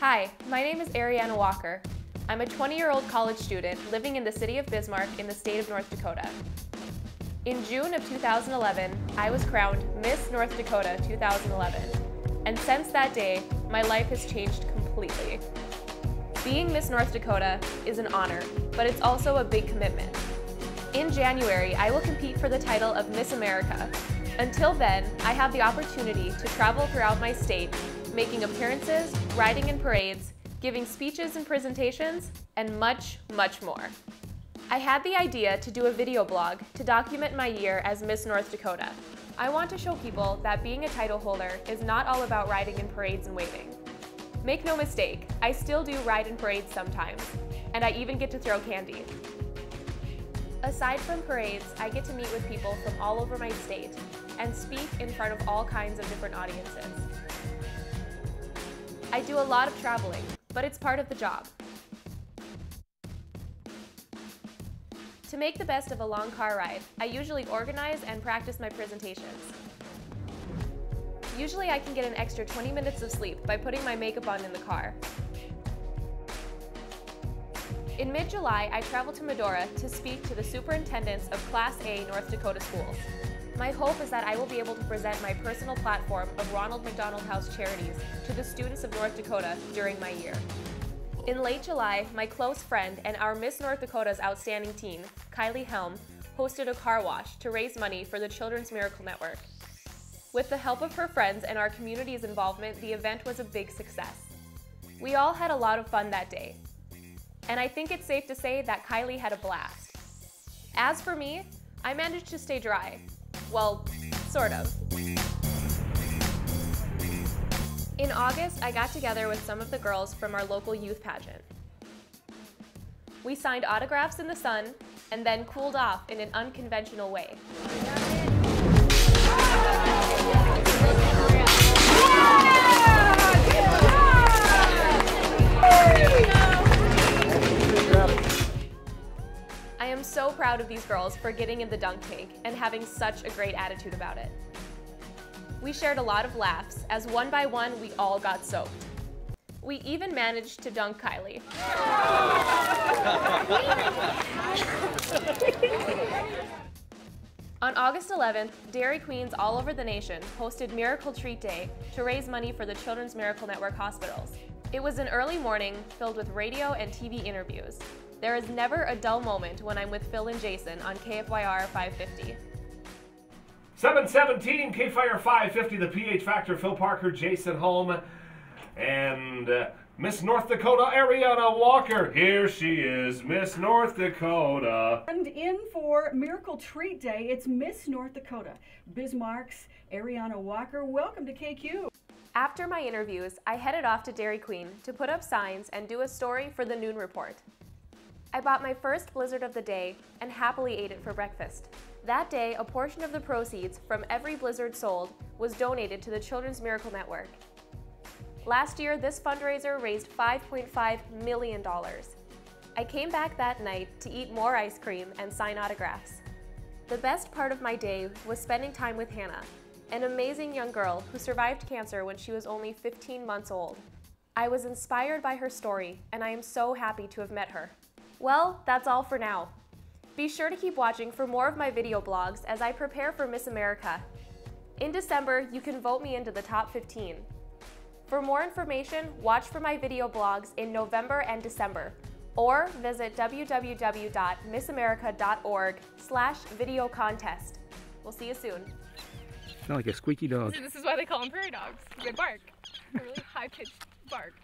Hi, my name is Ariana Walker. I'm a 20-year-old college student living in the city of Bismarck in the state of North Dakota. In June of 2011, I was crowned Miss North Dakota 2011. And since that day, my life has changed completely. Being Miss North Dakota is an honor, but it's also a big commitment. In January, I will compete for the title of Miss America. Until then, I have the opportunity to travel throughout my state, making appearances, riding in parades, giving speeches and presentations, and much, much more. I had the idea to do a video blog to document my year as Miss North Dakota. I want to show people that being a title holder is not all about riding in parades and waving. Make no mistake, I still do ride in parades sometimes, and I even get to throw candy. Aside from parades, I get to meet with people from all over my state and speak in front of all kinds of different audiences. I do a lot of traveling, but it's part of the job. To make the best of a long car ride, I usually organize and practice my presentations. Usually I can get an extra 20 minutes of sleep by putting my makeup on in the car. In mid-July, I traveled to Medora to speak to the superintendents of Class A North Dakota schools. My hope is that I will be able to present my personal platform of Ronald McDonald House Charities to the students of North Dakota during my year. In late July, my close friend and our Miss North Dakota's outstanding teen, Kylie Helm, hosted a car wash to raise money for the Children's Miracle Network. With the help of her friends and our community's involvement, the event was a big success. We all had a lot of fun that day, and I think it's safe to say that Kylie had a blast. As for me, I managed to stay dry. Well, sort of. In August, I got together with some of the girls from our local youth pageant. We signed autographs in the sun and then cooled off in an unconventional way. I am so proud of these girls for getting in the dunk tank and having such a great attitude about it. We shared a lot of laughs as one by one we all got soaked. We even managed to dunk Kylie. On August 11th, Dairy Queens all over the nation hosted Miracle Treat Day to raise money for the Children's Miracle Network hospitals. It was an early morning filled with radio and TV interviews. There is never a dull moment when I'm with Phil and Jason on KFYR 550. 717 K Fire 550, the PH Factor, Phil Parker, Jason Holm, and uh, Miss North Dakota, Ariana Walker. Here she is, Miss North Dakota. And in for Miracle Treat Day, it's Miss North Dakota, Bismarck's Ariana Walker. Welcome to KQ. After my interviews, I headed off to Dairy Queen to put up signs and do a story for the noon report. I bought my first Blizzard of the day and happily ate it for breakfast. That day, a portion of the proceeds from every Blizzard sold was donated to the Children's Miracle Network. Last year, this fundraiser raised $5.5 million. I came back that night to eat more ice cream and sign autographs. The best part of my day was spending time with Hannah, an amazing young girl who survived cancer when she was only 15 months old. I was inspired by her story, and I am so happy to have met her. Well, that's all for now. Be sure to keep watching for more of my video blogs as I prepare for Miss America. In December, you can vote me into the top 15. For more information, watch for my video blogs in November and December, or visit www.missamerica.org slash video contest. We'll see you soon. Sound like a squeaky dog. This is why they call them prairie dogs. They bark. A really high-pitched bark.